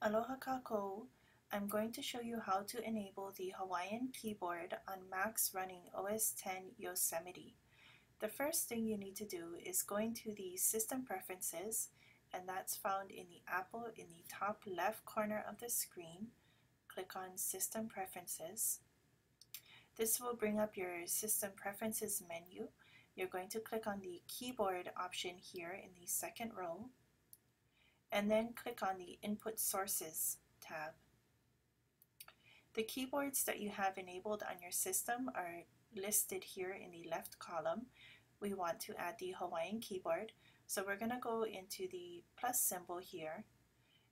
Aloha kako! I'm going to show you how to enable the Hawaiian keyboard on Macs running OS X Yosemite. The first thing you need to do is go into the System Preferences, and that's found in the Apple in the top left corner of the screen. Click on System Preferences. This will bring up your System Preferences menu. You're going to click on the Keyboard option here in the second row and then click on the Input Sources tab. The keyboards that you have enabled on your system are listed here in the left column. We want to add the Hawaiian keyboard, so we're going to go into the plus symbol here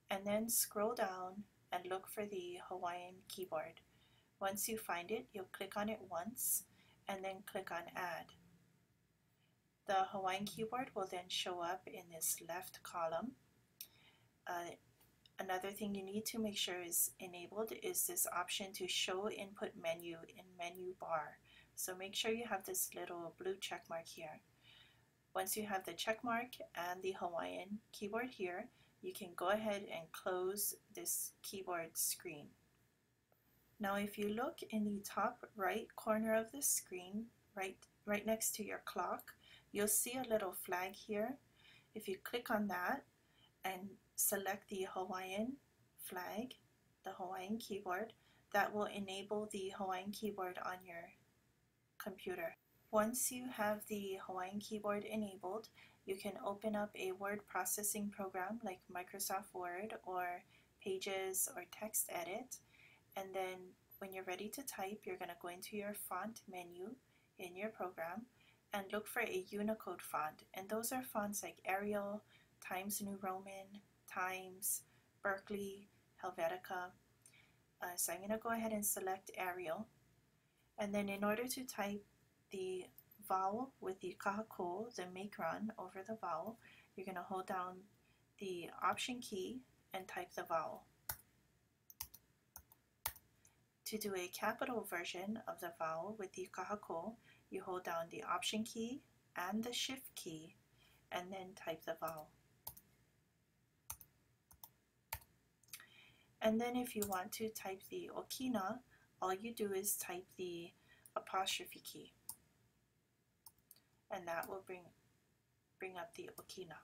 and then scroll down and look for the Hawaiian keyboard. Once you find it, you'll click on it once and then click on Add. The Hawaiian keyboard will then show up in this left column another thing you need to make sure is enabled is this option to show input menu in menu bar. So make sure you have this little blue check mark here. Once you have the check mark and the Hawaiian keyboard here, you can go ahead and close this keyboard screen. Now if you look in the top right corner of the screen, right, right next to your clock, you'll see a little flag here. If you click on that and select the Hawaiian flag, the Hawaiian keyboard, that will enable the Hawaiian keyboard on your computer. Once you have the Hawaiian keyboard enabled, you can open up a word processing program like Microsoft Word or Pages or TextEdit. And then when you're ready to type, you're going to go into your font menu in your program and look for a Unicode font. And those are fonts like Arial, Times New Roman, Times, Berkeley, Helvetica. Uh, so I'm going to go ahead and select Arial. And then in order to type the vowel with the kahako, the macron over the vowel, you're going to hold down the option key and type the vowel. To do a capital version of the vowel with the kahako, you hold down the option key and the shift key and then type the vowel. And then if you want to type the okina, all you do is type the apostrophe key. And that will bring, bring up the okina.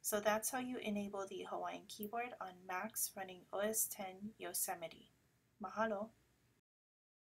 So that's how you enable the Hawaiian keyboard on Macs running OS X Yosemite. Mahalo!